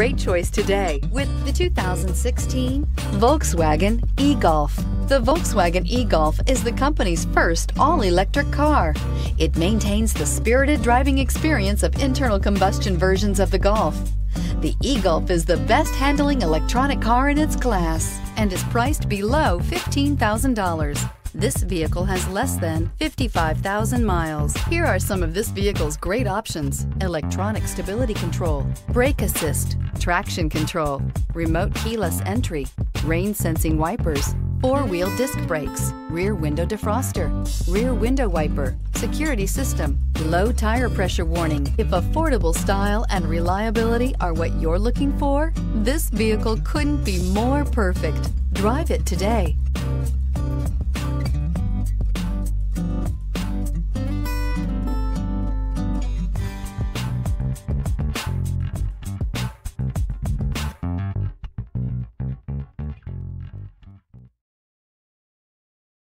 great choice today with the 2016 Volkswagen e-Golf. The Volkswagen e-Golf is the company's first all-electric car. It maintains the spirited driving experience of internal combustion versions of the Golf. The e-Golf is the best handling electronic car in its class and is priced below $15,000. This vehicle has less than 55,000 miles. Here are some of this vehicle's great options. Electronic stability control, brake assist, traction control, remote keyless entry, rain sensing wipers, four-wheel disc brakes, rear window defroster, rear window wiper, security system, low tire pressure warning. If affordable style and reliability are what you're looking for, this vehicle couldn't be more perfect. Drive it today.